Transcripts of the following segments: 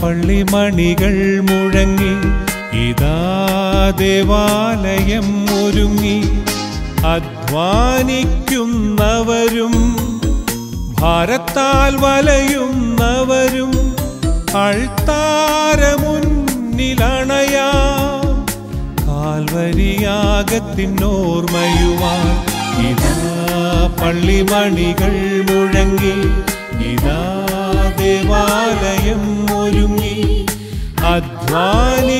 പള്ളിമണികൾ മുഴങ്ങി ഇതാ ദേവാലയം ഒരുങ്ങി അധ്വാനിക്കുന്നവരും ഭാരത്താൽ വലയുന്നവരും അൾത്താരമുന്നിലണയാ കാൽവരിയാകത്തിനോർമയുവാൻ. ഇതാ പള്ളിമണികൾ മുഴങ്ങി ഇതാ ദേവാലയം ഒരുങ്ങി അധ്വാനിക്കുന്നവരും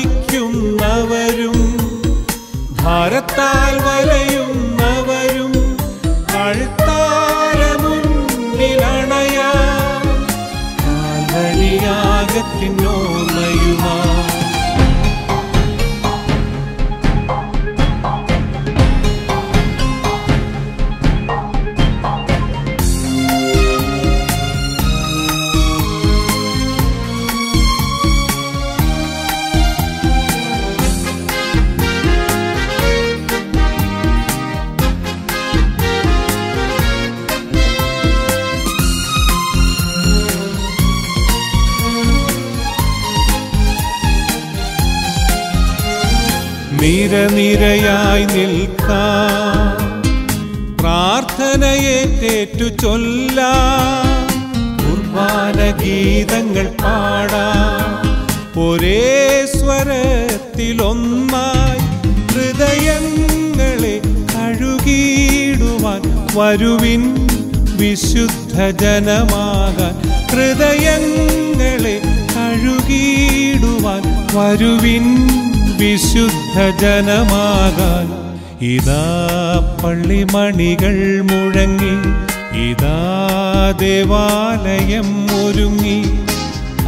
ഭാരത്താൽ വലയുന്നവരും നിരനിരയായി നിൽക്കാം. പ്രാർത്ഥനയേറ്റേറ്റു ചൊല്ലാം കുർബാന ഗീതങ്ങൾ പാടാം. ഒരേ സ്വരത്തിലൊന്നായി ഹൃദയങ്ങളെ കഴുകിയിടുവാൻ വരുവിൻ വിശുദ്ധ ജനമാകാൻ ഹൃദയങ്ങളെ കഴുകിയിടുവാൻ വരുവിൻ വിശുദ്ധ ജനമാകാൻ ഇതാ പള്ളിമണികൾ മുഴങ്ങി ഇതാ ദേവാലയം ഒരുങ്ങി.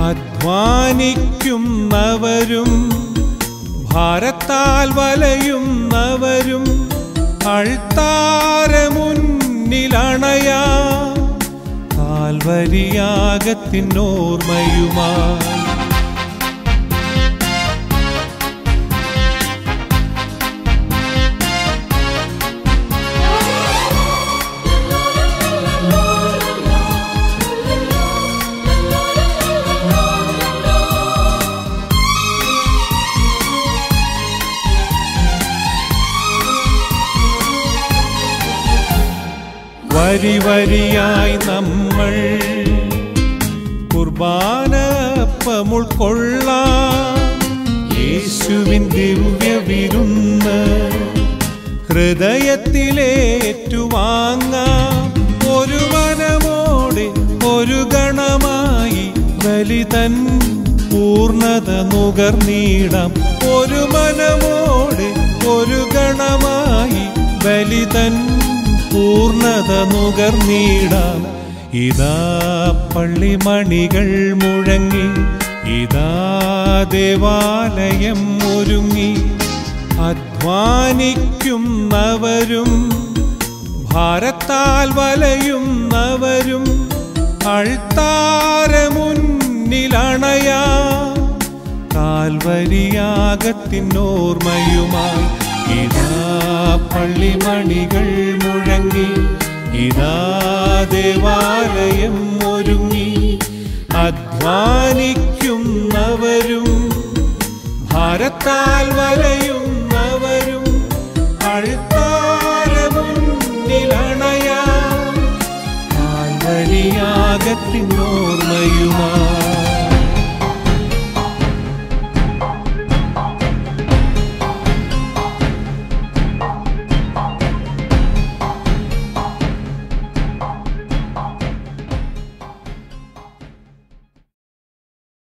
അധ്വാനിക്കുന്നവരും ഭാരത്താൽ വലയുന്നവരും അൾത്താരമുന്നിലണയാ കാൽവരിയാകത്തിനോർമ്മയുമായി വരി വരിയായി നമ്മൾ കുർബാനപ്പം ഉൾക്കൊള്ളാം യേശുവിൻ ദിവ്യ വിരുന്ന് ഹൃദയത്തിലേറ്റുവാങ്ങാം. ഒരു മനമോടെ ഒരു ഗണമായി ബലിതൻ പൂർണത നുകർന്നീടാം. ഒരു മനമോടെ ഒരു ഗണമായി ബലിതൻ പൂർണത നുകർന്നീടാം. ഇതാ പള്ളിമണികൾ മുഴങ്ങി ഇതാ ദേവാലയം ഒരുങ്ങി. അധ്വാനിക്കുന്നവരും ഭാരത്താൽ വലയുന്നവരും അൾത്താരമുന്നിലണയാ കാൽവരിയാകത്തിനോർമ്മയുമായി ഇതാ പള്ളിമണികൾ ദേവാലയം ഒരുങ്ങി അധ്വാനിക്കുന്നവരും ഭാരത്താൽ വലയുന്നവരും അഴുത്താരമുന്നിലണയാ കാൽവലിയാകത്തിനോർമ്മയുമാ